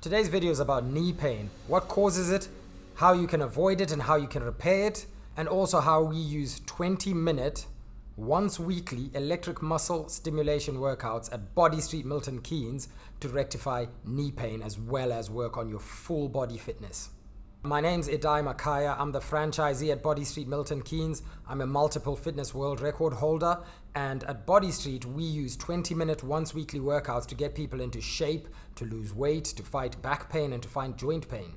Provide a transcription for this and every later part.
Today's video is about knee pain, what causes it, how you can avoid it and how you can repair it, and also how we use 20 minute, once weekly electric muscle stimulation workouts at Body Street Milton Keynes to rectify knee pain as well as work on your full body fitness. My name's Idai Makaya. I'm the franchisee at Body Street Milton Keynes. I'm a multiple fitness world record holder. And at Body Street, we use 20 minute once weekly workouts to get people into shape, to lose weight, to fight back pain, and to find joint pain.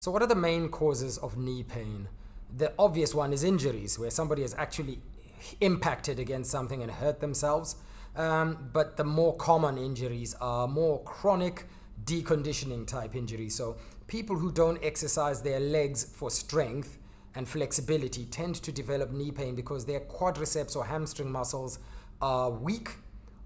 So, what are the main causes of knee pain? The obvious one is injuries, where somebody has actually impacted against something and hurt themselves. Um, but the more common injuries are more chronic deconditioning type injury. So people who don't exercise their legs for strength and flexibility tend to develop knee pain because their quadriceps or hamstring muscles are weak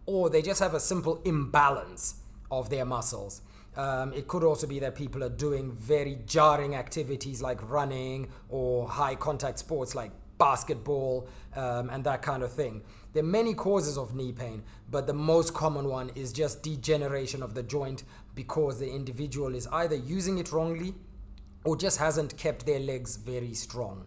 or they just have a simple imbalance of their muscles. Um, it could also be that people are doing very jarring activities like running or high contact sports like basketball, um, and that kind of thing. There are many causes of knee pain, but the most common one is just degeneration of the joint because the individual is either using it wrongly or just hasn't kept their legs very strong.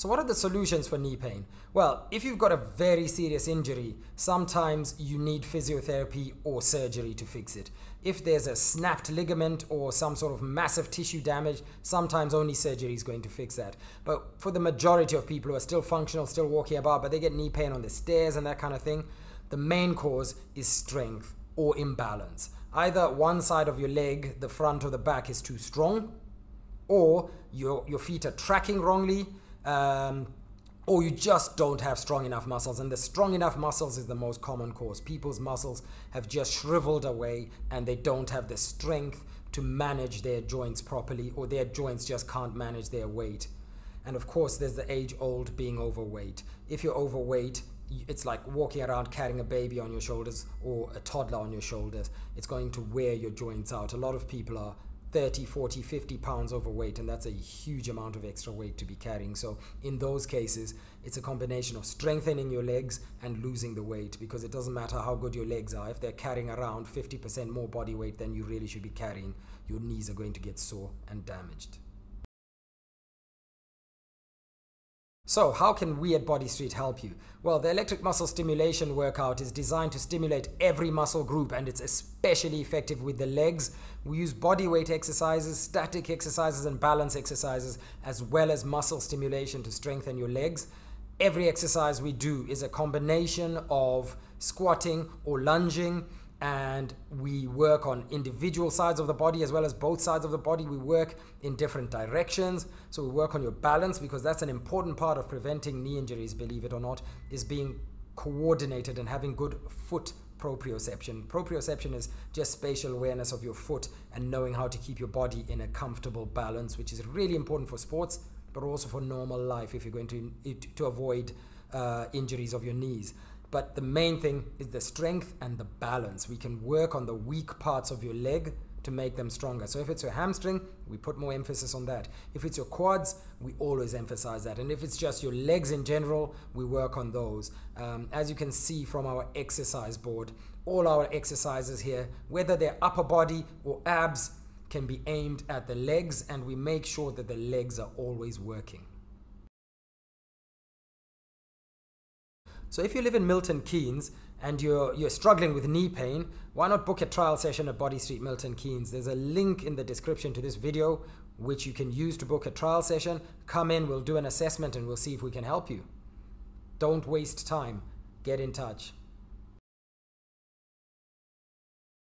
So, what are the solutions for knee pain? Well, if you've got a very serious injury, sometimes you need physiotherapy or surgery to fix it. If there's a snapped ligament or some sort of massive tissue damage, sometimes only surgery is going to fix that. But for the majority of people who are still functional, still walking about, but they get knee pain on the stairs and that kind of thing, the main cause is strength or imbalance. Either one side of your leg, the front or the back, is too strong, or your, your feet are tracking wrongly um, or you just don't have strong enough muscles. And the strong enough muscles is the most common cause. People's muscles have just shriveled away and they don't have the strength to manage their joints properly, or their joints just can't manage their weight. And of course, there's the age old being overweight. If you're overweight, it's like walking around carrying a baby on your shoulders or a toddler on your shoulders. It's going to wear your joints out. A lot of people are 30, 40, 50 pounds overweight, and that's a huge amount of extra weight to be carrying. So, in those cases, it's a combination of strengthening your legs and losing the weight because it doesn't matter how good your legs are. If they're carrying around 50% more body weight than you really should be carrying, your knees are going to get sore and damaged. So, how can we at Body Street help you? Well, the electric muscle stimulation workout is designed to stimulate every muscle group and it's especially effective with the legs. We use body weight exercises, static exercises, and balance exercises, as well as muscle stimulation to strengthen your legs. Every exercise we do is a combination of squatting or lunging and we work on individual sides of the body as well as both sides of the body. We work in different directions. So we work on your balance because that's an important part of preventing knee injuries, believe it or not, is being coordinated and having good foot proprioception. Proprioception is just spatial awareness of your foot and knowing how to keep your body in a comfortable balance, which is really important for sports, but also for normal life if you're going to, to avoid uh, injuries of your knees. But the main thing is the strength and the balance. We can work on the weak parts of your leg to make them stronger. So if it's your hamstring, we put more emphasis on that. If it's your quads, we always emphasize that. And if it's just your legs in general, we work on those. Um, as you can see from our exercise board, all our exercises here, whether they're upper body or abs, can be aimed at the legs and we make sure that the legs are always working. So if you live in Milton Keynes and you're, you're struggling with knee pain, why not book a trial session at Body Street Milton Keynes? There's a link in the description to this video which you can use to book a trial session. Come in, we'll do an assessment and we'll see if we can help you. Don't waste time. Get in touch.